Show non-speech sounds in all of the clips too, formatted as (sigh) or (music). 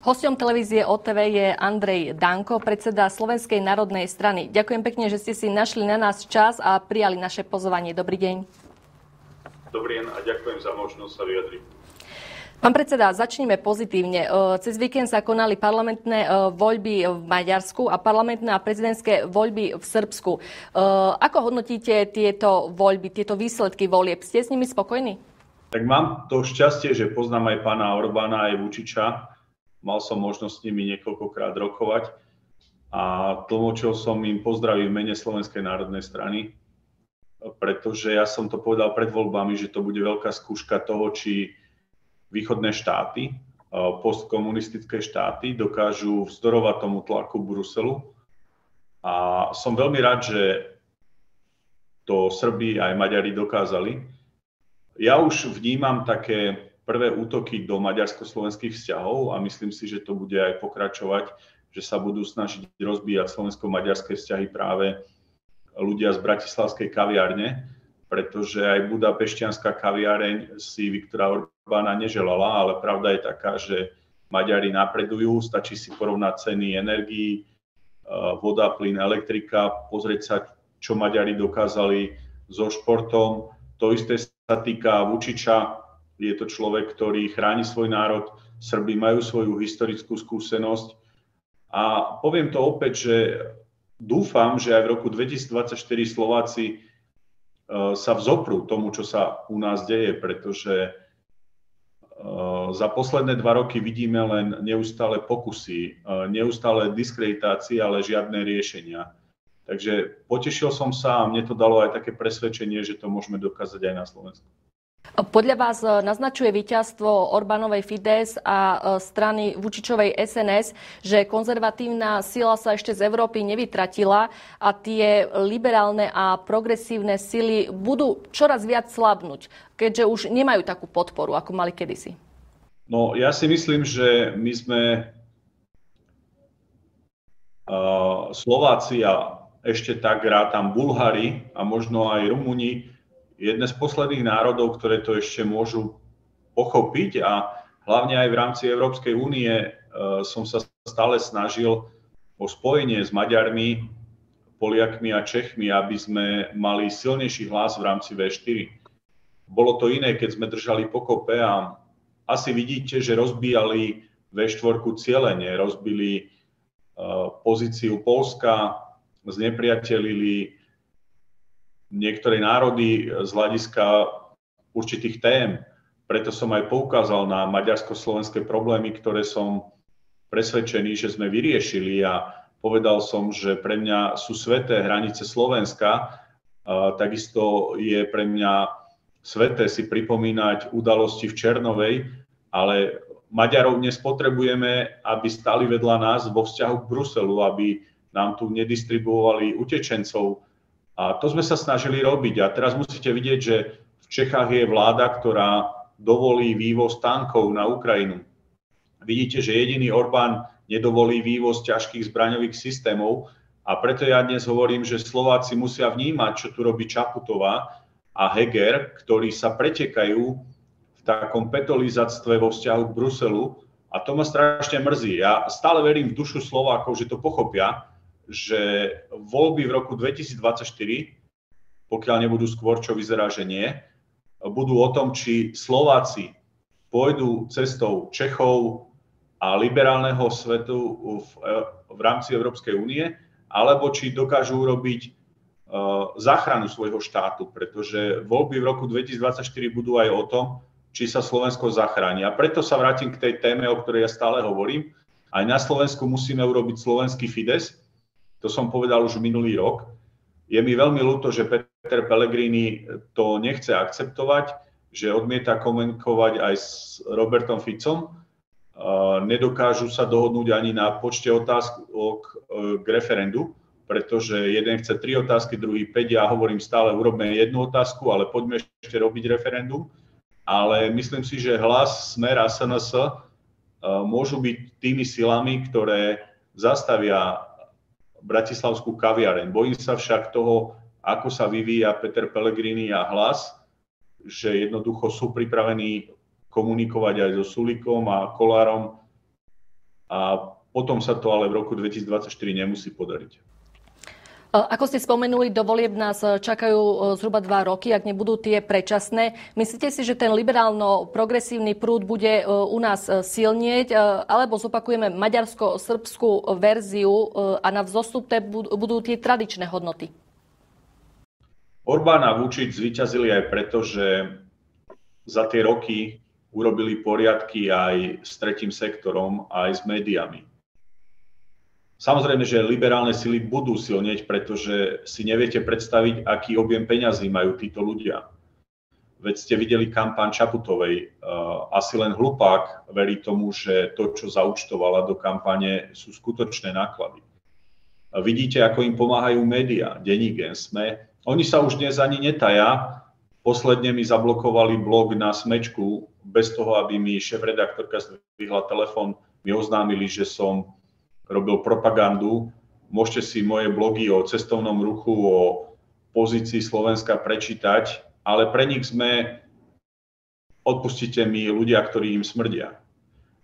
Hostom televízie OTV je Andrej Danko, predseda Slovenskej národnej strany. Ďakujem pekne, že ste si našli na nás čas a prijali naše pozvanie. Dobrý deň. Dobrý deň a ďakujem za možnosť sa vyjadriť. Pán predseda, začneme pozitívne. E, cez víkend sa konali parlamentné e, voľby v Maďarsku a parlamentné a prezidentské voľby v Srbsku. E, ako hodnotíte tieto voľby, tieto výsledky volieb? Ste s nimi spokojní? Tak mám to šťastie, že poznám aj pána Orbána, aj Vučiča Mal som možnosť s nimi niekoľkokrát rokovať a tlmočil som im pozdravy v mene Slovenskej národnej strany, pretože ja som to povedal pred voľbami, že to bude veľká skúška toho, či východné štáty, postkomunistické štáty dokážu vzdorovať tomu tlaku Bruselu. A som veľmi rád, že to Srbi aj Maďari dokázali. Ja už vnímam také prvé útoky do maďarsko-slovenských vzťahov a myslím si, že to bude aj pokračovať, že sa budú snažiť rozbíjať slovensko-maďarské vzťahy práve ľudia z bratislavskej kaviárne, pretože aj budapešťanská kaviareň si Viktora Orbána neželala, ale pravda je taká, že Maďari napredujú, stačí si porovnať ceny energií, eh, voda, plyn, elektrika, pozrieť sa, čo Maďari dokázali so športom. To isté sa týka Vučiča, je to človek, ktorý chráni svoj národ, Srby majú svoju historickú skúsenosť. A poviem to opäť, že dúfam, že aj v roku 2024 Slováci e, sa vzoprú tomu, čo sa u nás deje, pretože e, za posledné dva roky vidíme len neustále pokusy, e, neustále diskreditácie, ale žiadne riešenia. Takže potešil som sa a mne to dalo aj také presvedčenie, že to môžeme dokázať aj na Slovensku. Podľa vás e, naznačuje víťazstvo Orbánovej Fides a e, strany Vučičovej SNS, že konzervatívna sila sa ešte z Európy nevytratila a tie liberálne a progresívne sily budú čoraz viac slabnúť, keďže už nemajú takú podporu, ako mali kedysi? No, ja si myslím, že my sme Slováci a ešte tak rátam Bulhári a možno aj Rumúni, jedné z posledných národov, ktoré to ešte môžu pochopiť a hlavne aj v rámci Európskej únie e, som sa stále snažil o spojenie s Maďarmi, Poliakmi a Čechmi, aby sme mali silnejší hlas v rámci V4. Bolo to iné, keď sme držali pokope a asi vidíte, že rozbíjali V4 cieľene, rozbili e, pozíciu Polska, znepriatelili niektoré národy z hľadiska určitých tém. Preto som aj poukázal na maďarsko-slovenské problémy, ktoré som presvedčený, že sme vyriešili a povedal som, že pre mňa sú sveté hranice Slovenska. A takisto je pre mňa sveté si pripomínať udalosti v Černovej, ale Maďarov dnes potrebujeme, aby stali vedľa nás vo vzťahu k Bruselu, aby nám tu nedistribuovali utečencov, a to sme sa snažili robiť. A teraz musíte vidieť, že v Čechách je vláda, ktorá dovolí vývoz tankov na Ukrajinu. Vidíte, že jediný Orbán nedovolí vývoz ťažkých zbraňových systémov a preto ja dnes hovorím, že Slováci musia vnímať, čo tu robí Čaputová a Heger, ktorí sa pretekajú v takom petolizactve vo vzťahu k Bruselu a to ma strašne mrzí. Ja stále verím v dušu Slovákov, že to pochopia, že voľby v roku 2024, pokiaľ nebudú skôr, čo vyzerá, že nie, budú o tom, či Slováci pôjdu cestou Čechov a liberálneho svetu v, v rámci Európskej únie, alebo či dokážu urobiť uh, záchranu svojho štátu, pretože voľby v roku 2024 budú aj o tom, či sa Slovensko zachráni. A preto sa vrátim k tej téme, o ktorej ja stále hovorím. Aj na Slovensku musíme urobiť slovenský Fides, to som povedal už minulý rok. Je mi veľmi ľúto, že Peter Pellegrini to nechce akceptovať, že odmieta komunikovať aj s Robertom Ficom. Nedokážu sa dohodnúť ani na počte otázok e, k referendu, pretože jeden chce tri otázky, druhý 5. Ja hovorím stále, urobme jednu otázku, ale poďme ešte robiť referendum. Ale myslím si, že hlas Smer a SNS e, môžu byť tými silami, ktoré zastavia bratislavskú kaviareň. Bojím sa však toho, ako sa vyvíja Peter Pellegrini a hlas, že jednoducho sú pripravení komunikovať aj so Sulikom a Kolárom a potom sa to ale v roku 2024 nemusí podariť. Ako ste spomenuli, do volieb nás čakajú zhruba dva roky, ak nebudú tie predčasné. Myslíte si, že ten liberálno-progresívny prúd bude u nás silnieť, alebo zopakujeme maďarsko-srbskú verziu a na vzostupe budú tie tradičné hodnoty? Orbán a Vučić zvíťazili aj preto, že za tie roky urobili poriadky aj s tretím sektorom, aj s médiami. Samozrejme, že liberálne sily budú silnieť, pretože si neviete predstaviť, aký objem peňazí majú títo ľudia. Veď ste videli kampaň Čaputovej. Eh, asi len hlupák verí tomu, že to, čo zaučtovala do kampane, sú skutočné náklady. Vidíte, ako im pomáhajú médiá, denník SME. Oni sa už dnes ani netaja. Posledne mi zablokovali blog na Smečku, bez toho, aby mi šéf-redaktorka zdvihla telefón, mi oznámili, že som robil propagandu. Môžete si moje blogy o cestovnom ruchu, o pozícii Slovenska prečítať, ale pre nich sme, odpustite mi, ľudia, ktorí im smrdia.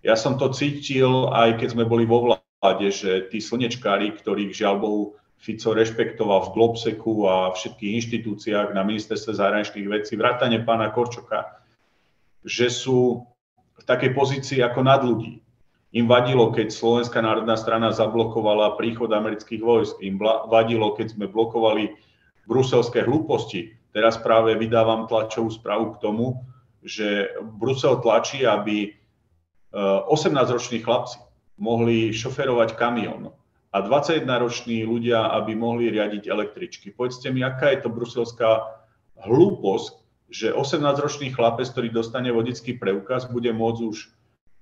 Ja som to cítil aj keď sme boli vo vláde, že tí slnečkári, ktorých žiaľ Bohu Fico rešpektoval v Globseku a všetkých inštitúciách na ministerstve zahraničných vecí, vrátane pána Korčoka, že sú v takej pozícii ako nad ľudí. Im vadilo, keď Slovenská národná strana zablokovala príchod amerických vojsk. Im vadilo, keď sme blokovali bruselské hlúposti. Teraz práve vydávam tlačovú správu k tomu, že Brusel tlačí, aby 18-roční e, chlapci mohli šoferovať kamión a 21-roční ľudia, aby mohli riadiť električky. Povedzte mi, aká je to bruselská hlúposť, že 18-ročný chlapec, ktorý dostane vodický preukaz, bude môcť už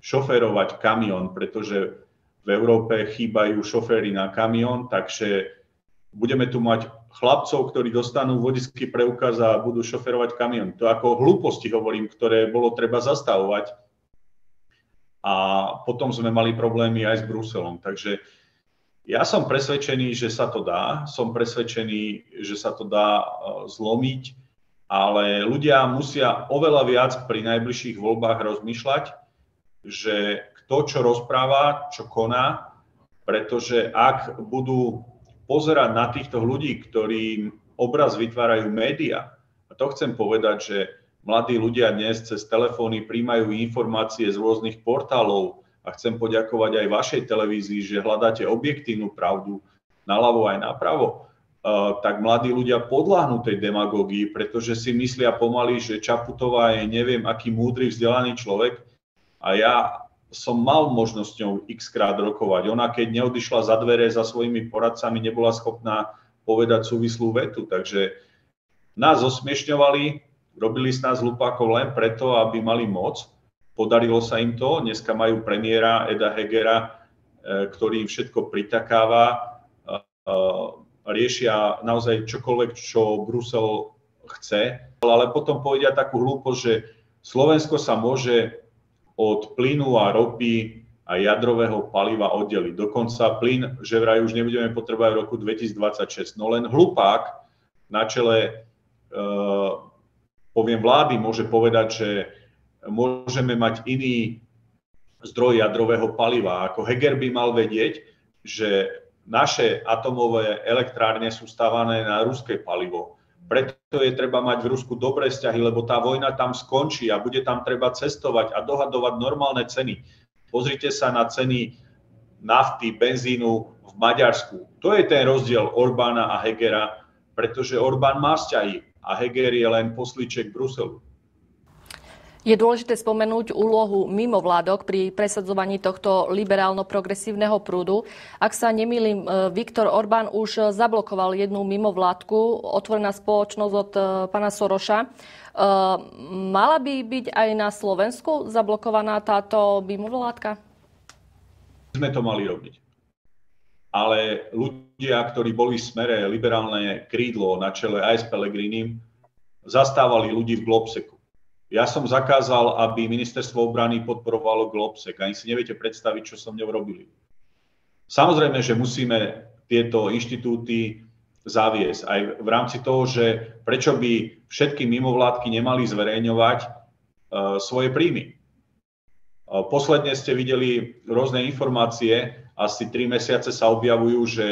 šoférovať kamión, pretože v Európe chýbajú šoféry na kamión, takže budeme tu mať chlapcov, ktorí dostanú vodický preukaz a budú šoferovať kamión. To ako hlúposti hovorím, ktoré bolo treba zastavovať. A potom sme mali problémy aj s Bruselom. Takže ja som presvedčený, že sa to dá. Som presvedčený, že sa to dá e, zlomiť, ale ľudia musia oveľa viac pri najbližších voľbách rozmýšľať, že kto čo rozpráva, čo koná, pretože ak budú pozerať na týchto ľudí, ktorým obraz vytvárajú média, a to chcem povedať, že mladí ľudia dnes cez telefóny príjmajú informácie z rôznych portálov a chcem poďakovať aj vašej televízii, že hľadáte objektívnu pravdu naľavo aj napravo, tak mladí ľudia podľahnú tej demagógii, pretože si myslia pomaly, že Čaputová je neviem aký múdry, vzdelaný človek, a ja som mal možnosť ňou x krát rokovať. Ona, keď neodišla za dvere za svojimi poradcami, nebola schopná povedať súvislú vetu. Takže nás osmiešňovali, robili z nás hlupákov len preto, aby mali moc. Podarilo sa im to. Dneska majú premiéra Eda Hegera, e, ktorý im všetko pritakáva. E, e, riešia naozaj čokoľvek, čo Brusel chce. Ale potom povedia takú hlúposť, že Slovensko sa môže od plynu a ropy a jadrového paliva oddeliť. Dokonca plyn, že vraj už nebudeme potrebovať v roku 2026. No len hlupák na čele, e, poviem, vlády môže povedať, že môžeme mať iný zdroj jadrového paliva. Ako Heger by mal vedieť, že naše atomové elektrárne sú stávané na ruské palivo. Preto je treba mať v Rusku dobré vzťahy, lebo tá vojna tam skončí a bude tam treba cestovať a dohadovať normálne ceny. Pozrite sa na ceny nafty, benzínu v Maďarsku. To je ten rozdiel Orbána a Hegera, pretože Orbán má vzťahy a Heger je len poslíček Bruselu. Je dôležité spomenúť úlohu mimovládok pri presadzovaní tohto liberálno-progresívneho prúdu. Ak sa nemýlim, e, Viktor Orbán už zablokoval jednu mimovládku, otvorená spoločnosť od e, pána Soroša. E, mala by byť aj na Slovensku zablokovaná táto mimovládka? Sme to mali robiť. Ale ľudia, ktorí boli v smere liberálne krídlo na čele aj s Pelegrinim, zastávali ľudí v Globseku ja som zakázal, aby ministerstvo obrany podporovalo Globsec. Ani si neviete predstaviť, čo som ňou robili. Samozrejme, že musíme tieto inštitúty zaviesť. Aj v rámci toho, že prečo by všetky mimovládky nemali zverejňovať uh, svoje príjmy. Posledne ste videli rôzne informácie, asi tri mesiace sa objavujú, že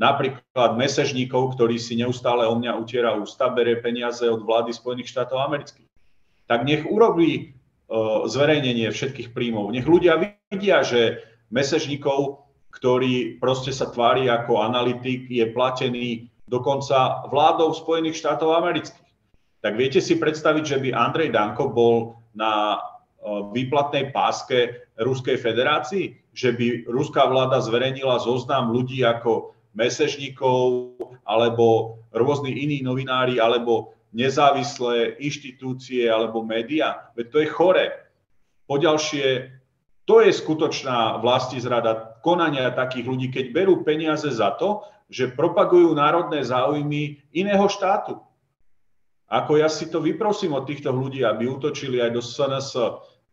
napríklad mesežníkov, ktorý si neustále o mňa utiera ústa, bere peniaze od vlády Spojených štátov amerických. Tak nech urobí zverejnenie všetkých príjmov. Nech ľudia vidia, že mesežníkov, ktorý proste sa tvári ako analytik, je platený dokonca vládou Spojených štátov amerických. Tak viete si predstaviť, že by Andrej Danko bol na výplatnej páske Ruskej federácii? Že by ruská vláda zverejnila zoznam ľudí ako mesežníkov alebo rôzni iní novinári alebo nezávislé inštitúcie alebo média. Veď to je chore. Poďalšie, to je skutočná zrada konania takých ľudí, keď berú peniaze za to, že propagujú národné záujmy iného štátu. Ako ja si to vyprosím od týchto ľudí, aby útočili aj do SNS.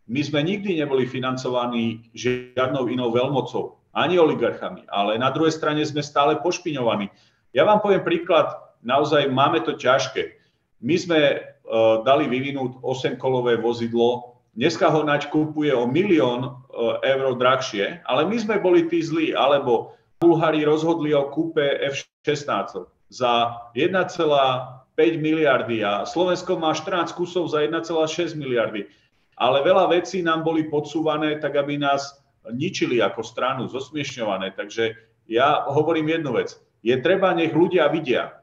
My sme nikdy neboli financovaní žiadnou inou veľmocou, ani oligarchami, ale na druhej strane sme stále pošpiňovaní. Ja vám poviem príklad, naozaj máme to ťažké. My sme uh, dali vyvinúť 8-kolové vozidlo, dneska ho nač kúpuje o milión uh, eur drahšie, ale my sme boli tí zlí, alebo Bulhári rozhodli o kúpe F-16 za 1,5 miliardy a Slovensko má 14 kusov za 1,6 miliardy. Ale veľa vecí nám boli podsúvané tak, aby nás ničili ako stranu, zosmiešňované. Takže ja hovorím jednu vec. Je treba, nech ľudia vidia,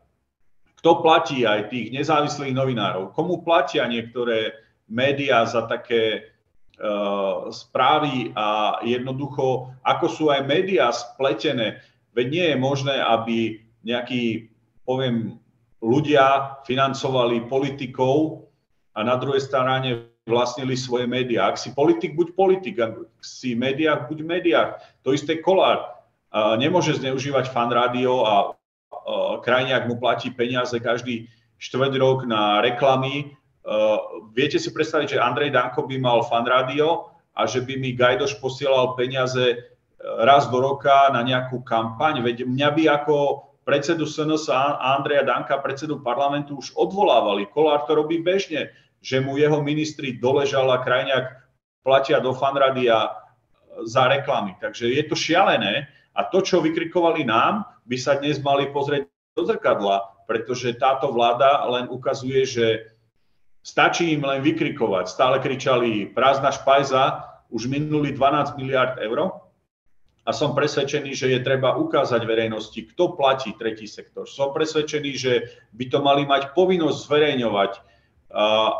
kto platí aj tých nezávislých novinárov? Komu platia niektoré médiá za také uh, správy a jednoducho, ako sú aj médiá spletené? Veď nie je možné, aby nejakí, poviem, ľudia financovali politikov a na druhej strane vlastnili svoje médiá. Ak si politik, buď politik, ak si médiách, buď médiách. To isté kolár. Uh, nemôže zneužívať fan rádio a krajniak mu platí peniaze každý štvrť rok na reklamy. Viete si predstaviť, že Andrej Danko by mal fan rádio a že by mi Gajdoš posielal peniaze e, raz do roka na nejakú kampaň. Veď mňa by ako predsedu SNS a Andreja Danka, predsedu parlamentu, už odvolávali. Kolár to robí bežne, že mu jeho ministri doležal a krajňák platia do fanrádia za reklamy. Takže je to šialené a to, čo vykrikovali nám, by sa dnes mali pozrieť do zrkadla, pretože táto vláda len ukazuje, že stačí im len vykrikovať. Stále kričali prázdna špajza, už minuli 12 miliard eur a som presvedčený, že je treba ukázať verejnosti, kto platí tretí sektor. Som presvedčený, že by to mali mať povinnosť zverejňovať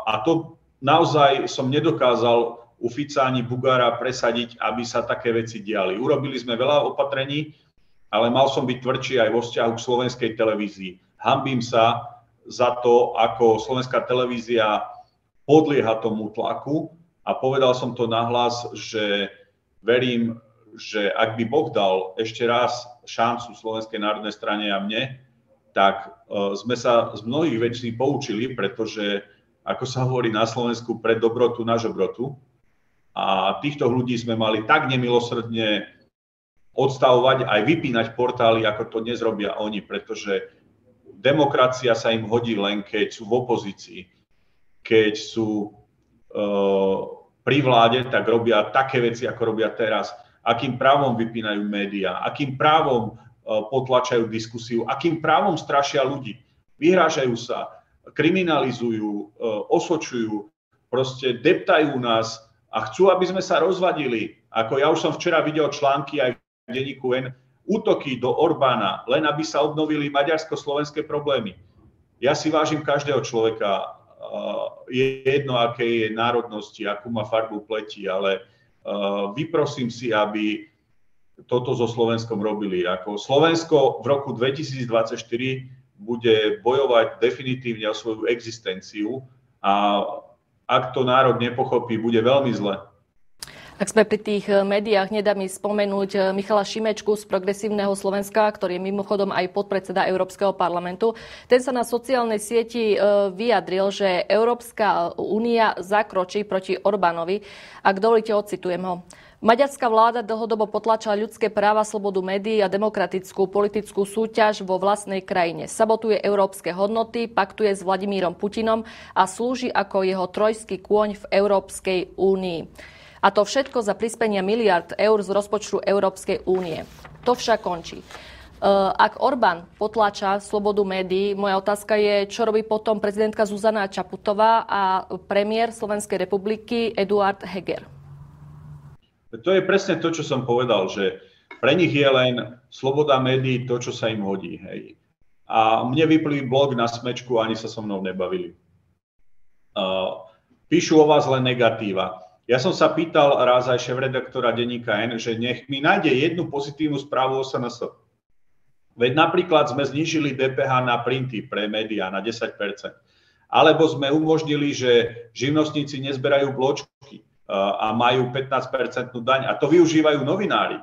a to naozaj som nedokázal u Fica ani Bugára presadiť, aby sa také veci diali. Urobili sme veľa opatrení, ale mal som byť tvrdší aj vo vzťahu k slovenskej televízii. Hambím sa za to, ako slovenská televízia podlieha tomu tlaku a povedal som to nahlas, že verím, že ak by Boh dal ešte raz šancu Slovenskej národnej strane a mne, tak uh, sme sa z mnohých vecí poučili, pretože, ako sa hovorí na Slovensku, pre dobrotu na žobrotu. A týchto ľudí sme mali tak nemilosrdne odstavovať, aj vypínať portály, ako to dnes robia oni, pretože demokracia sa im hodí len, keď sú v opozícii. Keď sú uh, pri vláde, tak robia také veci, ako robia teraz. Akým právom vypínajú médiá, akým právom uh, potlačajú diskusiu, akým právom strašia ľudí. Vyhrážajú sa, kriminalizujú, uh, osočujú, proste deptajú nás, a chcú, aby sme sa rozvadili. Ako ja už som včera videl články aj v denníku N, útoky do Orbána, len aby sa obnovili maďarsko-slovenské problémy. Ja si vážim každého človeka, je jedno, aké je národnosti, akú má farbu pleti, ale vyprosím si, aby toto so Slovenskom robili. Ako Slovensko v roku 2024 bude bojovať definitívne o svoju existenciu a ak to národ nepochopí, bude veľmi zle. Ak sme pri tých eh, médiách, nedá mi spomenúť eh, Michala Šimečku z Progresívneho Slovenska, ktorý je mimochodom aj podpredseda Európskeho parlamentu. Ten sa na sociálnej sieti eh, vyjadril, že Európska únia zakročí proti Orbánovi. Ak dovolíte, ocitujem ho. Maďarská vláda dlhodobo potlača ľudské práva, slobodu médií a demokratickú politickú súťaž vo vlastnej krajine. Sabotuje európske hodnoty, paktuje s Vladimírom Putinom a slúži ako jeho trojský kôň v Európskej únii. A to všetko za prispenia miliard eur z rozpočtu Európskej únie. To však končí. Eh, ak Orbán potláča slobodu médií, moja otázka je, čo robí potom prezidentka Zuzana Čaputová a premiér Slovenskej republiky Eduard Heger. To je presne to, čo som povedal, že pre nich je len sloboda médií to, čo sa im hodí. Hej. A mne vyplý blog na smečku ani sa so mnou nebavili. Uh, píšu o vás len negatíva. Ja som sa pýtal raz aj šéf-redaktora denníka N, že nech mi nájde jednu pozitívnu správu o SNS. Veď napríklad sme znížili DPH na printy pre médiá na 10% Alebo sme umožnili, že živnostníci nezberajú bločky a majú 15% daň. A to využívajú novinári.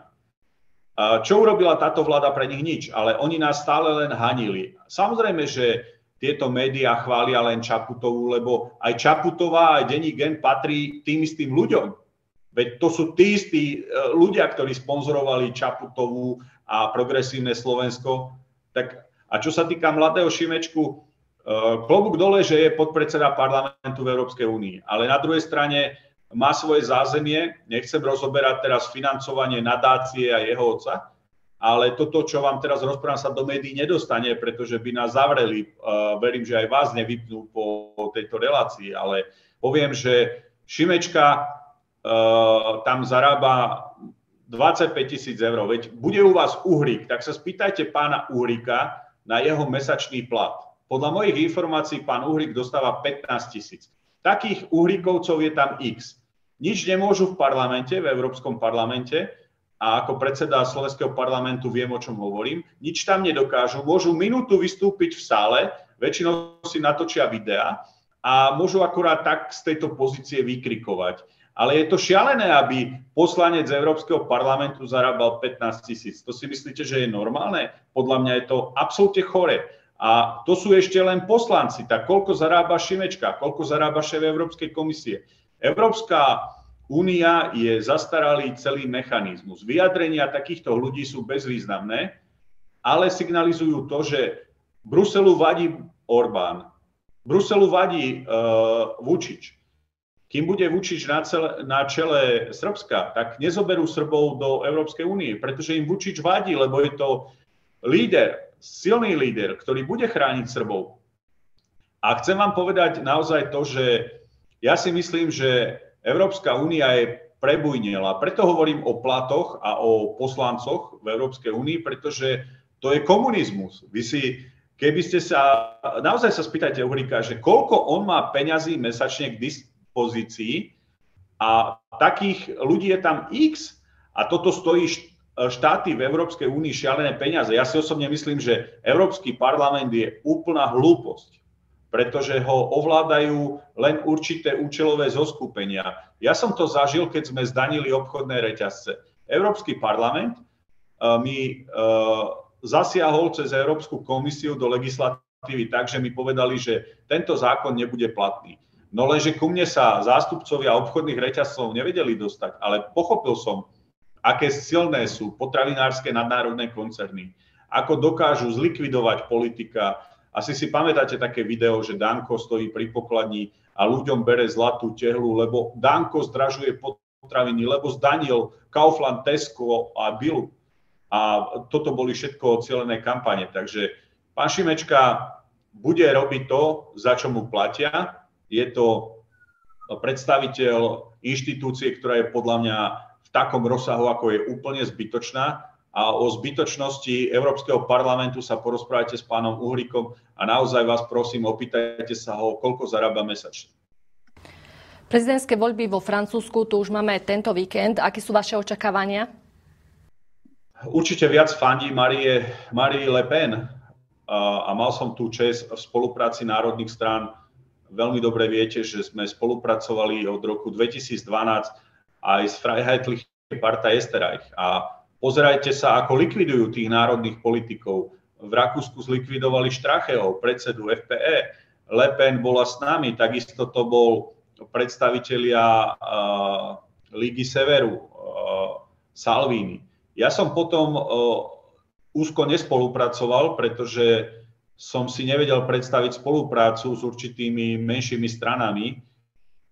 Čo urobila táto vláda pre nich? Nič. Ale oni nás stále len hanili. Samozrejme, že tieto médiá chvália len Čaputovú, lebo aj Čaputová, aj denní gen patrí tým istým ľuďom. Veď to sú tí istí e, ľudia, ktorí sponzorovali Čaputovú a progresívne Slovensko. Tak, a čo sa týka mladého Šimečku, e, klobúk dole, že je podpredseda parlamentu v Európskej únii. Ale na druhej strane má svoje zázemie. Nechcem rozoberať teraz financovanie nadácie a jeho otca, ale toto, čo vám teraz rozprávam, sa do médií nedostane, pretože by nás zavreli. E, verím, že aj vás nevypnú po tejto relácii, ale poviem, že Šimečka Eh, tam zarába 25 tisíc eur. Veď bude u vás uhrík, tak sa spýtajte pána Uhrika na jeho mesačný plat. Podľa mojich informácií pán Uhrik dostáva 15 tisíc. Takých uhríkovcov je tam x. Nič nemôžu v parlamente, v Európskom parlamente, a ako predseda Slovenského parlamentu viem, o čom hovorím, nič tam nedokážu. Môžu minútu vystúpiť v sále, väčšinou si natočia videa a môžu akurát tak z tejto pozície vykrikovať. Ale je to šialené, aby poslanec Európskeho parlamentu zarábal 15 tisíc. To si myslíte, že je normálne? Podľa mňa je to absolútne chore. A to sú ešte len poslanci. Tak koľko zarába Šimečka? Koľko zarába šéf Európskej komisie? Európska únia je zastaralý celý mechanizmus. Vyjadrenia takýchto ľudí sú bezvýznamné, ale signalizujú to, že Bruselu vadí Orbán, Bruselu vadí uh, Vučič, kým bude Vučič na, celé, na čele Srbska, tak nezoberú Srbov do Európskej únie, pretože im Vučič vadí, lebo je to líder, silný líder, ktorý bude chrániť Srbov. A chcem vám povedať naozaj to, že ja si myslím, že Európska únia je prebujnila. Preto hovorím o platoch a o poslancoch v Európskej únii, pretože to je komunizmus. Vy si, keby ste sa, naozaj sa spýtajte Uhrika, že koľko on má peňazí mesačne k dis- dispozícii a takých ľudí je tam x a toto stojí štáty v Európskej únii šialené peniaze. Ja si osobne myslím, že Európsky parlament je úplná hlúposť, pretože ho ovládajú len určité účelové zoskupenia. Ja som to zažil, keď sme zdanili obchodné reťazce. Európsky parlament uh, mi uh, zasiahol cez Európsku komisiu do legislatívy tak, že mi povedali, že tento zákon nebude platný. No lenže ku mne sa zástupcovia obchodných reťazcov nevedeli dostať, ale pochopil som, aké silné sú potravinárske nadnárodné koncerny, ako dokážu zlikvidovať politika. Asi si pamätáte také video, že Danko stojí pri pokladni a ľuďom bere zlatú tehlu, lebo Danko zdražuje potraviny, lebo zdanil Kaufland, Tesco a Bill. A toto boli všetko cieľené kampane. Takže pán Šimečka bude robiť to, za čo mu platia, je to predstaviteľ inštitúcie, ktorá je podľa mňa v takom rozsahu, ako je úplne zbytočná. A o zbytočnosti Európskeho parlamentu sa porozprávajte s pánom Uhrikom a naozaj vás prosím, opýtajte sa ho, koľko zarába mesačne. Prezidentské voľby vo Francúzsku tu už máme tento víkend. Aké sú vaše očakávania? Určite viac fandí Marie, Marie Le Pen a mal som tu čest v spolupráci národných strán veľmi dobre viete, že sme spolupracovali od roku 2012 aj s Freiheitliche Partei Österreich. A pozerajte sa, ako likvidujú tých národných politikov. V Rakúsku zlikvidovali Štracheho, predsedu FPE. Le Pen bola s nami, takisto to bol predstavitelia uh, Ligy Severu, uh, Salvini. Ja som potom uh, úzko nespolupracoval, pretože som si nevedel predstaviť spoluprácu s určitými menšími stranami,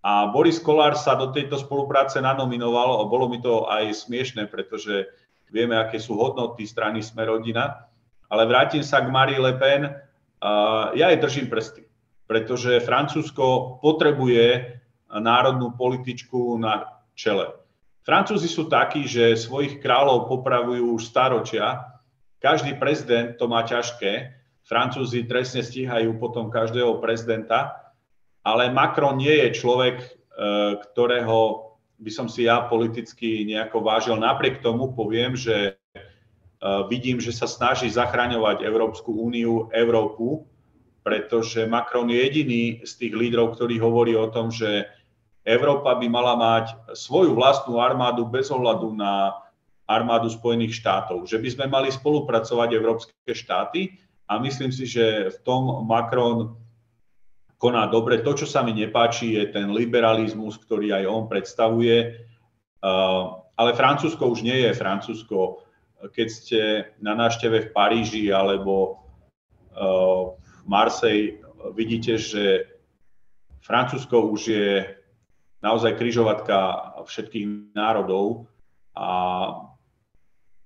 A Boris Kolár sa do tejto spolupráce nanominoval bolo mi to aj smiešne, pretože vieme, aké sú hodnoty strany Smerodina. Ale vrátim sa k Marie Le Pen. Ja jej držím prsty, pretože Francúzsko potrebuje národnú političku na čele. Francúzi sú takí, že svojich kráľov popravujú už staročia. Každý prezident to má ťažké. Francúzi trestne stíhajú potom každého prezidenta ale Macron nie je človek, e, ktorého by som si ja politicky nejako vážil. Napriek tomu poviem, že e, vidím, že sa snaží zachraňovať Európsku úniu, Európu, pretože Macron je jediný z tých lídrov, ktorý hovorí o tom, že Európa by mala mať svoju vlastnú armádu bez ohľadu na armádu Spojených štátov. Že by sme mali spolupracovať európske štáty a myslím si, že v tom Macron koná dobre. To, čo sa mi nepáči, je ten liberalizmus, ktorý aj on predstavuje. Ale Francúzsko už nie je Francúzsko. Keď ste na návšteve v Paríži alebo v Marseille, vidíte, že Francúzsko už je naozaj kryžovatka všetkých národov a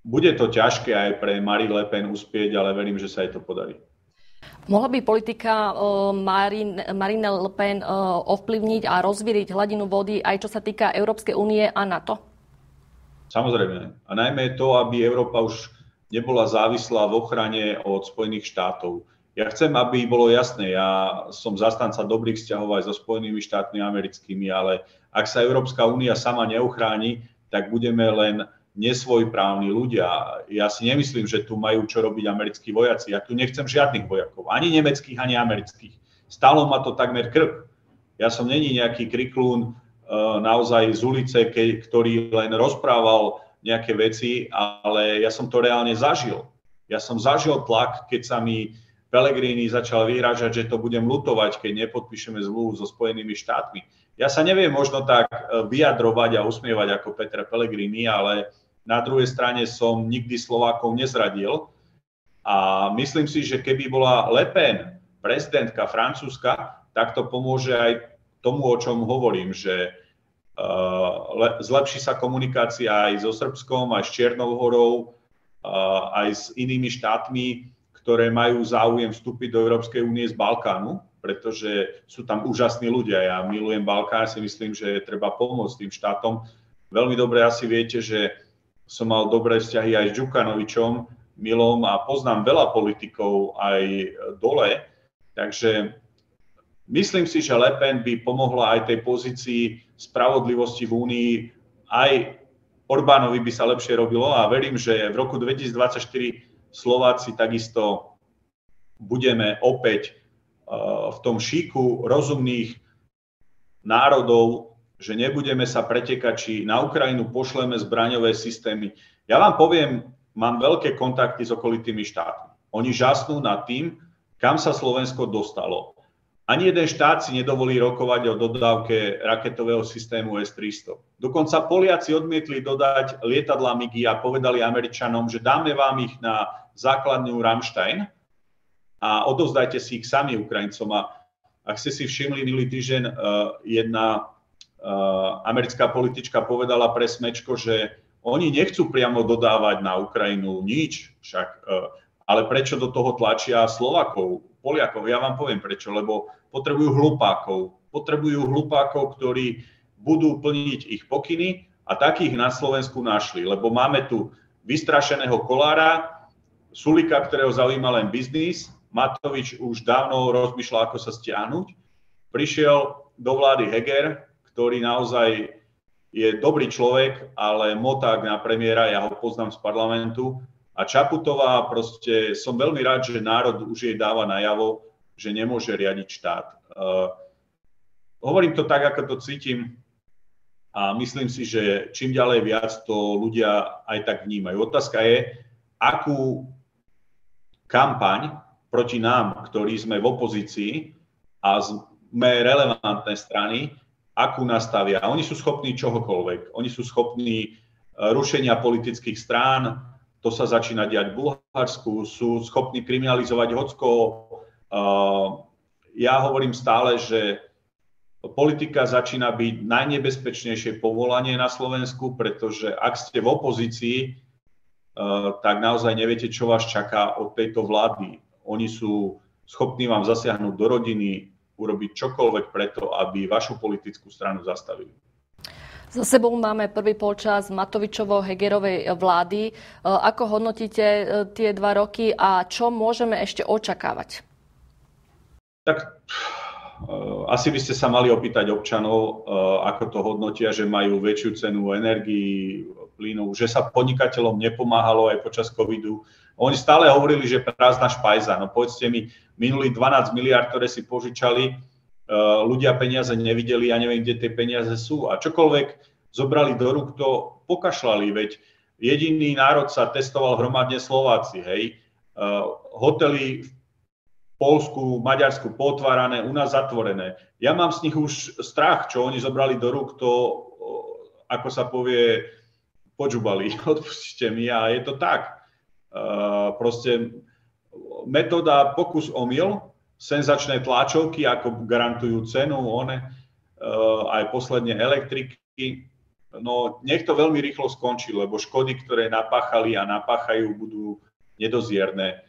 bude to ťažké aj pre Marie Le Pen uspieť, ale verím, že sa jej to podarí. Mohla by politika Marine, Marine Le Pen ovplyvniť a rozvíriť hladinu vody aj čo sa týka Európskej únie a NATO? Samozrejme. A najmä to, aby Európa už nebola závislá v ochrane od Spojených štátov. Ja chcem, aby bolo jasné, ja som zastanca dobrých vzťahov aj so Spojenými štátmi americkými, ale ak sa Európska únia sama neuchráni, tak budeme len nesvojprávni ľudia. Ja si nemyslím, že tu majú čo robiť americkí vojaci. Ja tu nechcem žiadnych vojakov, ani nemeckých, ani amerických. Stálo ma to takmer krk. Ja som není nejaký kriklún e, naozaj z ulice, ktorý len rozprával nejaké veci, ale ja som to reálne zažil. Ja som zažil tlak, keď sa mi Pelegrini začal vyhrážať, že to budem lutovať, keď nepodpíšeme zmluvu so Spojenými štátmi. Ja sa neviem možno tak e, vyjadrovať a usmievať ako Petra Pellegrini, ale na druhej strane som nikdy Slovákov nezradil a myslím si, že keby bola Le Pen prezidentka Francúzska, tak to pomôže aj tomu, o čom hovorím, že uh, zlepší sa komunikácia aj so Srbskom, aj s Čiernou horou, uh, aj s inými štátmi, ktoré majú záujem vstúpiť do Európskej únie z Balkánu, pretože sú tam úžasní ľudia. Ja milujem Balkán, si myslím, že treba pomôcť tým štátom. Veľmi dobre asi viete, že som mal dobré vzťahy aj s Đukanovičom, Milom a poznám veľa politikov aj dole, takže myslím si, že Le Pen by pomohla aj tej pozícii spravodlivosti v Únii, aj Orbánovi by sa lepšie robilo a verím, že v roku 2024 Slováci takisto budeme opäť v tom šíku rozumných národov, že nebudeme sa pretekať, či na Ukrajinu pošleme zbraňové systémy. Ja vám poviem, mám veľké kontakty s okolitými štátmi. Oni žasnú nad tým, kam sa Slovensko dostalo. Ani jeden štát si nedovolí rokovať o dodávke raketového systému S-300. Dokonca Poliaci odmietli dodať lietadla MIGI a povedali Američanom, že dáme vám ich na základňu Ramstein a odovzdajte si ich sami Ukrajincom. A ak ste si všimli minulý týždeň, eh, jedna americká politička povedala pre Smečko, že oni nechcú priamo dodávať na Ukrajinu nič, však, eh, ale prečo do toho tlačia Slovakov, Poliakov? Ja vám poviem prečo, lebo potrebujú hlupákov. Potrebujú hlupákov, ktorí budú plniť ich pokyny a takých na Slovensku našli, lebo máme tu vystrašeného kolára, Sulika, ktorého zaujíma len biznis, Matovič už dávno rozmýšľal, ako sa stiahnuť. Prišiel do vlády Heger, ktorý naozaj je dobrý človek, ale moták na premiéra, ja ho poznám z parlamentu. A Čaputová, proste som veľmi rád, že národ už jej dáva najavo, že nemôže riadiť štát. Uh, hovorím to tak, ako to cítim a myslím si, že čím ďalej viac to ľudia aj tak vnímajú. Otázka je, akú kampaň proti nám, ktorí sme v opozícii a sme relevantné strany, akú nastavia. Oni sú schopní čohokoľvek. Oni sú schopní e, rušenia politických strán, to sa začína diať v Bulharsku, sú schopní kriminalizovať Hocko. E, ja hovorím stále, že politika začína byť najnebezpečnejšie povolanie na Slovensku, pretože ak ste v opozícii, tak naozaj neviete, čo vás čaká od tejto vlády. Oni sú schopní vám zasiahnuť do rodiny, urobiť čokoľvek preto, aby vašu politickú stranu zastavili. Za sebou máme prvý polčas Matovičovo-Hegerovej vlády. Ako hodnotíte tie dva roky a čo môžeme ešte očakávať? Tak asi by ste sa mali opýtať občanov, ako to hodnotia, že majú väčšiu cenu energii, plynu, že sa podnikateľom nepomáhalo aj počas covidu. Oni stále hovorili, že prázdna špajza. No povedzte mi, minulých 12 miliard, ktoré si požičali, eh, ľudia peniaze nevideli, ja neviem, kde tie peniaze sú. A čokoľvek zobrali do rúk, to pokašľali, veď jediný národ sa testoval hromadne Slováci, hej. Hotely v Polsku, Maďarsku potvárané, u nás zatvorené. Ja mám z nich už strach, čo oni zobrali do rúk, to, ako sa povie, počúbali, (laughs) odpustite mi a je to tak. Uh, proste metóda pokus omyl, senzačné tlačovky, ako garantujú cenu, one, uh, aj posledne elektriky, no nech to veľmi rýchlo skončí, lebo škody, ktoré napáchali a napáchajú, budú nedozierne.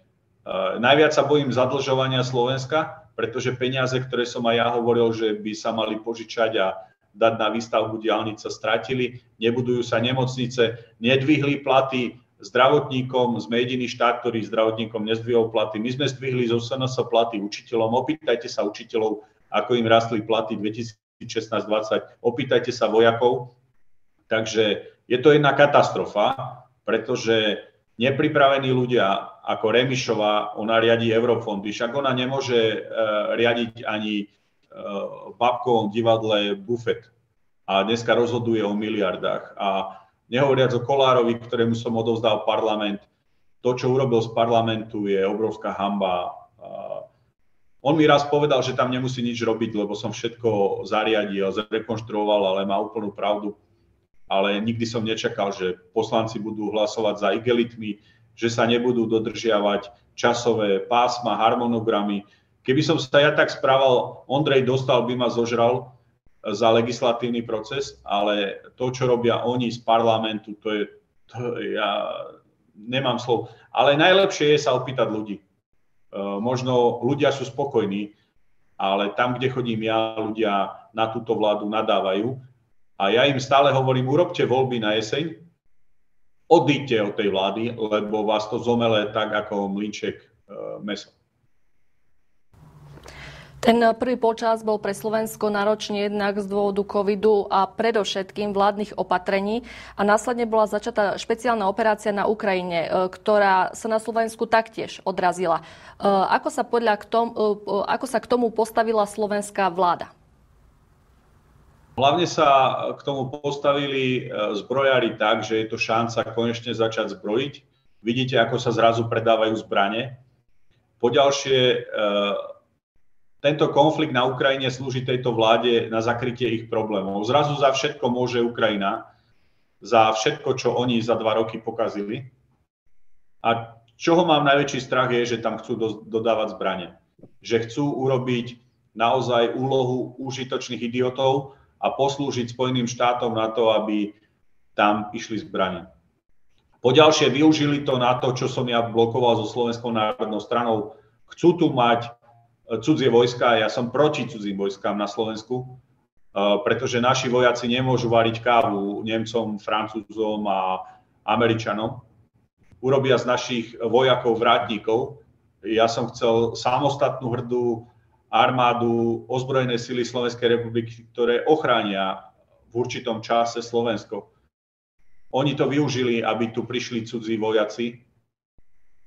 Najviac sa bojím zadlžovania Slovenska, pretože peniaze, ktoré som aj ja hovoril, že by sa mali požičať a dať na výstavbu diálnic sa stratili, nebudujú sa nemocnice, nedvihli platy zdravotníkom, sme jediný štát, ktorý zdravotníkom nezdvihol platy. My sme zdvihli zo SNS platy učiteľom, opýtajte sa učiteľov, ako im rastli platy 2016-2020, opýtajte sa vojakov. Takže je to jedna katastrofa, pretože nepripravení ľudia ako Remišová, ona riadi eurofondy, však ona nemôže uh, riadiť ani uh, babkovom divadle bufet. A dneska rozhoduje o miliardách. A nehovoriac o Kolárovi, ktorému som odovzdal parlament, to, čo urobil z parlamentu, je obrovská hamba. On mi raz povedal, že tam nemusí nič robiť, lebo som všetko zariadil, zrekonštruoval, ale má úplnú pravdu ale nikdy som nečakal, že poslanci budú hlasovať za igelitmi, že sa nebudú dodržiavať časové pásma, harmonogramy. Keby som sa ja tak správal, Ondrej dostal by ma zožral za legislatívny proces, ale to, čo robia oni z parlamentu, to je, to ja nemám slov. Ale najlepšie je sa opýtať ľudí. E, možno ľudia sú spokojní, ale tam, kde chodím ja, ľudia na túto vládu nadávajú a ja im stále hovorím, urobte voľby na jeseň, odíďte od tej vlády, lebo vás to zomele tak ako mlinček e, meso. Ten prvý počas bol pre Slovensko náročný jednak z dôvodu covidu a predovšetkým vládnych opatrení a následne bola začatá špeciálna operácia na Ukrajine, e, ktorá sa na Slovensku taktiež odrazila. E, ako sa, podľa k tomu, ako sa k tomu postavila slovenská vláda? Hlavne sa k tomu postavili e, zbrojári tak, že je to šanca konečne začať zbrojiť. Vidíte, ako sa zrazu predávajú zbranie. Poďalšie, e, tento konflikt na Ukrajine slúži tejto vláde na zakrytie ich problémov. Zrazu za všetko môže Ukrajina, za všetko, čo oni za dva roky pokazili. A čoho mám najväčší strach je, že tam chcú dodávať zbranie. Že chcú urobiť naozaj úlohu užitočných idiotov, a poslúžiť Spojeným štátom na to, aby tam išli zbranie. Poďalšie využili to na to, čo som ja blokoval so Slovenskou národnou stranou. Chcú tu mať cudzie vojska, ja som proti cudzím vojskám na Slovensku, e, pretože naši vojaci nemôžu variť kávu Nemcom, Francúzom a Američanom. Urobia z našich vojakov vrátnikov. Ja som chcel samostatnú hrdú armádu, ozbrojené sily Slovenskej republiky, ktoré ochránia v určitom čase Slovensko. Oni to využili, aby tu prišli cudzí vojaci.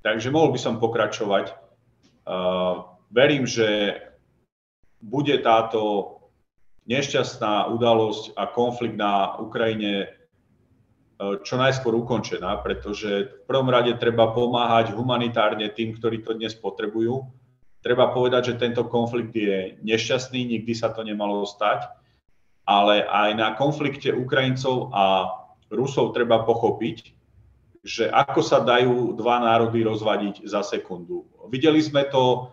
Takže mohol by som pokračovať. Uh, verím, že bude táto nešťastná udalosť a konflikt na Ukrajine uh, čo najskôr ukončená, pretože v prvom rade treba pomáhať humanitárne tým, ktorí to dnes potrebujú Treba povedať, že tento konflikt je nešťastný, nikdy sa to nemalo stať, ale aj na konflikte Ukrajincov a Rusov treba pochopiť, že ako sa dajú dva národy rozvadiť za sekundu. Videli sme to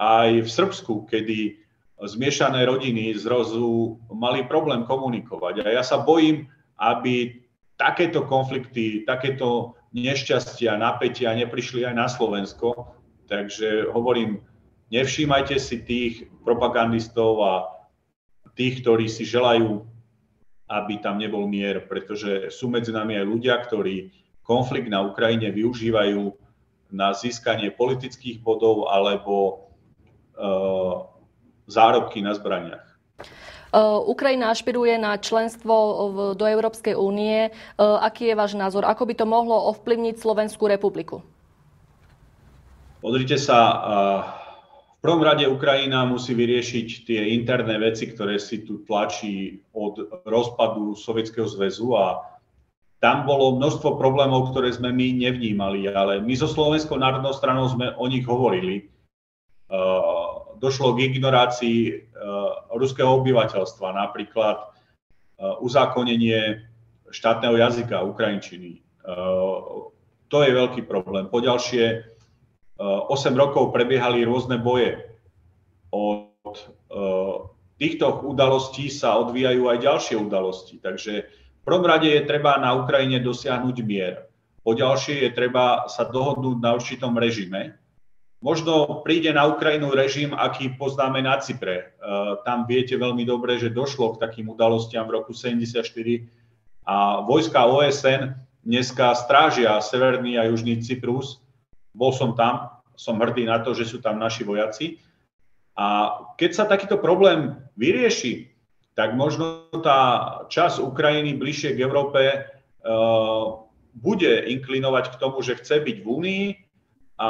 aj v Srbsku, kedy zmiešané rodiny zrazu mali problém komunikovať. A ja sa bojím, aby takéto konflikty, takéto nešťastia, napätia neprišli aj na Slovensko. Takže hovorím, nevšímajte si tých propagandistov a tých, ktorí si želajú, aby tam nebol mier, pretože sú medzi nami aj ľudia, ktorí konflikt na Ukrajine využívajú na získanie politických bodov alebo zárobky na zbraniach. Eh, Ukrajina ašpiruje na členstvo do Európskej únie. Eh, aký je váš názor? Ako by to mohlo ovplyvniť Slovenskú republiku? Pozrite sa, v prvom rade Ukrajina musí vyriešiť tie interné veci, ktoré si tu tlačí od rozpadu Sovietskeho zväzu a tam bolo množstvo problémov, ktoré sme my nevnímali, ale my so Slovenskou národnou stranou sme o nich hovorili došlo k ignorácii e, ruského obyvateľstva, napríklad e, uzákonenie štátneho jazyka ukrajinčiny. To je veľký problém. Poďalšie, 8 rokov prebiehali rôzne boje. Od týchto udalostí sa odvíjajú aj ďalšie udalosti. Takže v prvom rade je treba na Ukrajine dosiahnuť mier. Poďalšie je treba sa dohodnúť na určitom režime, Možno príde na Ukrajinu režim, aký poznáme na Cypre. E, tam viete veľmi dobre, že došlo k takým udalostiam v roku 74 a vojska OSN dneska strážia Severný a Južný Cyprus. Bol som tam, som hrdý na to, že sú tam naši vojaci. A keď sa takýto problém vyrieši, tak možno tá časť Ukrajiny bližšie k Európe uh, bude inklinovať k tomu, že chce byť v Únii a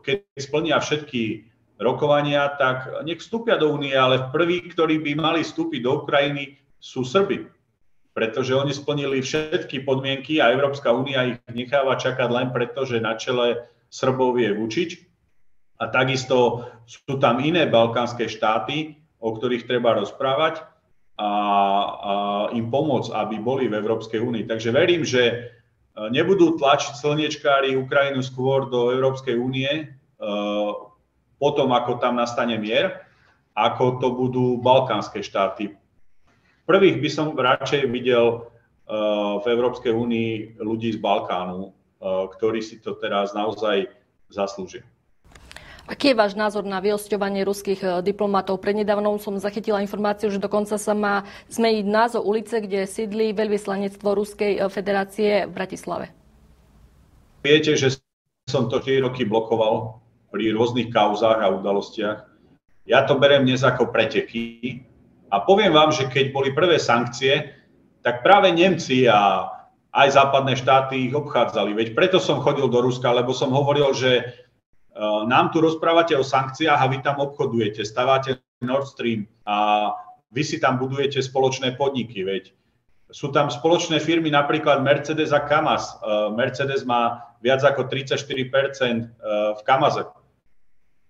keď splnia všetky rokovania, tak nech vstúpia do únie, ale prví, ktorí by mali vstúpiť do Ukrajiny, sú Srby. Pretože oni splnili všetky podmienky a Európska únia ich necháva čakať len preto, že na čele Srbov je Vučič. A takisto sú tam iné balkánske štáty, o ktorých treba rozprávať a, a im pomôcť, aby boli v Európskej únii. Takže verím, že nebudú tlačiť slniečkári Ukrajinu skôr do Európskej únie, Eh, potom, ako tam nastane mier, ako to budú balkánske štáty. Prvých by som radšej videl eh, v Európskej únii ľudí z Balkánu, eh, ktorí si to teraz naozaj zaslúžia. Aký je váš názor na vyosťovanie ruských diplomatov? Prednedávnom som zachytila informáciu, že dokonca sa má zmeniť názov ulice, kde sídli veľvyslanectvo Ruskej federácie v Bratislave. Viete, že som to 4 roky blokoval pri rôznych kauzách a udalostiach. Ja to berem dnes ako preteky a poviem vám, že keď boli prvé sankcie, tak práve Nemci a aj západné štáty ich obchádzali. Veď preto som chodil do Ruska, lebo som hovoril, že e, nám tu rozprávate o sankciách a vy tam obchodujete, stávate Nord Stream a vy si tam budujete spoločné podniky, veď sú tam spoločné firmy, napríklad Mercedes a Kamaz. E, Mercedes má viac ako 34% e, v Kamaze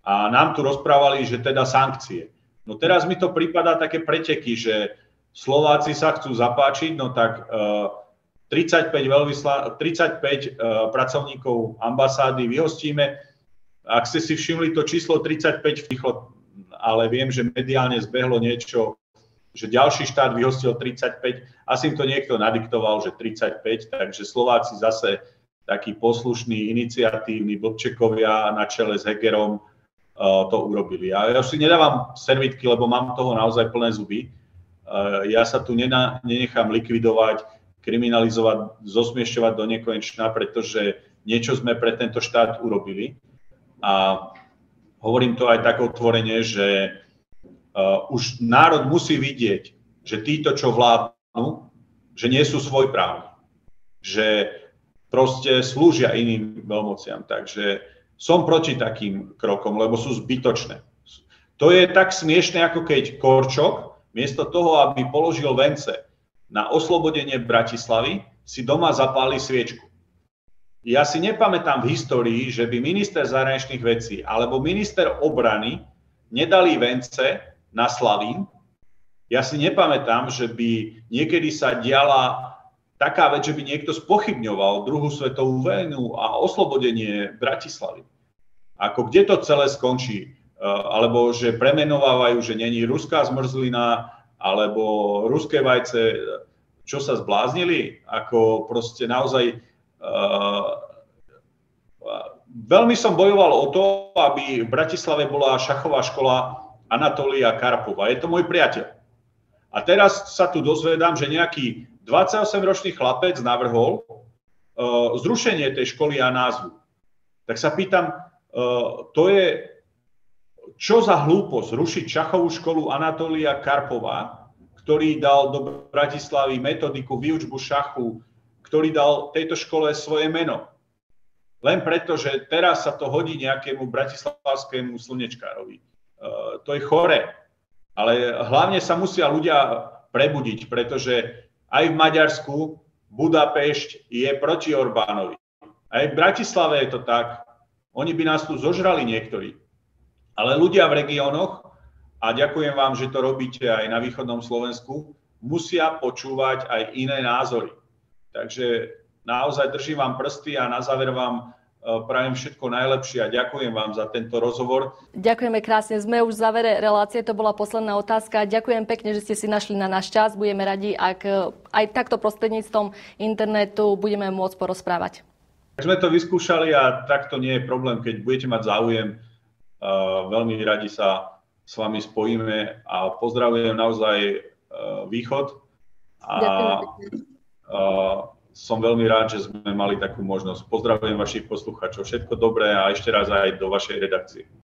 a nám tu rozprávali, že teda sankcie. No teraz mi to prípada také preteky, že Slováci sa chcú zapáčiť, no tak uh, 35, veľvysla, 35 uh, pracovníkov ambasády vyhostíme. Ak ste si všimli to číslo 35 vtichlo, ale viem, že mediálne zbehlo niečo, že ďalší štát vyhostil 35, asi im to niekto nadiktoval, že 35, takže Slováci zase takí poslušní, iniciatívni blbčekovia na čele s Hegerom to urobili. A ja si nedávam servitky, lebo mám toho naozaj plné zuby. Ja sa tu nenechám likvidovať, kriminalizovať, zosmiešťovať do nekonečna, pretože niečo sme pre tento štát urobili. A hovorím to aj tak otvorene, že už národ musí vidieť, že títo, čo vládnu, že nie sú svojprávni. Že proste slúžia iným veľmociam. Takže som proti takým krokom, lebo sú zbytočné. To je tak smiešne, ako keď Korčok, miesto toho, aby položil vence na oslobodenie Bratislavy, si doma zapáli sviečku. Ja si nepamätám v histórii, že by minister zahraničných vecí alebo minister obrany nedali vence na Slavín. Ja si nepamätám, že by niekedy sa diala taká vec, že by niekto spochybňoval druhú svetovú vojnu a oslobodenie Bratislavy. Ako kde to celé skončí? alebo že premenovávajú, že není ruská zmrzlina, alebo ruské vajce, čo sa zbláznili, ako proste naozaj veľmi som bojoval o to, aby v Bratislave bola šachová škola Anatolia Karpova. Je to môj priateľ. A teraz sa tu dozvedám, že nejaký 28-ročný chlapec navrhol uh, zrušenie tej školy a názvu. Tak sa pýtam, uh, to je čo za hlúposť rušiť šachovú školu Anatolia Karpova, ktorý dal do Bratislavy metodiku výučbu šachu, ktorý dal tejto škole svoje meno. Len preto, že teraz sa to hodí nejakému bratislavskému slnečkárovi. Uh, to je chore. Ale hlavne sa musia ľudia prebudiť, pretože aj v Maďarsku Budapešť je proti Orbánovi. Aj v Bratislave je to tak. Oni by nás tu zožrali niektorí. Ale ľudia v regiónoch, a ďakujem vám, že to robíte aj na východnom Slovensku, musia počúvať aj iné názory. Takže naozaj držím vám prsty a na záver vám e, prajem všetko najlepšie a ďakujem vám za tento rozhovor. Ďakujeme krásne. Sme už v závere relácie, to bola posledná otázka. Ďakujem pekne, že ste si našli na náš čas. Budeme radi, ak e, aj takto prostredníctvom internetu budeme môcť porozprávať. Tak sme to vyskúšali a takto nie je problém, keď budete mať záujem Veľmi radi sa s vami spojíme a pozdravujem naozaj e, východ. A, a som veľmi rád, že sme mali takú možnosť. Pozdravujem vašich poslucháčov. Všetko dobré a ešte raz aj do vašej redakcie.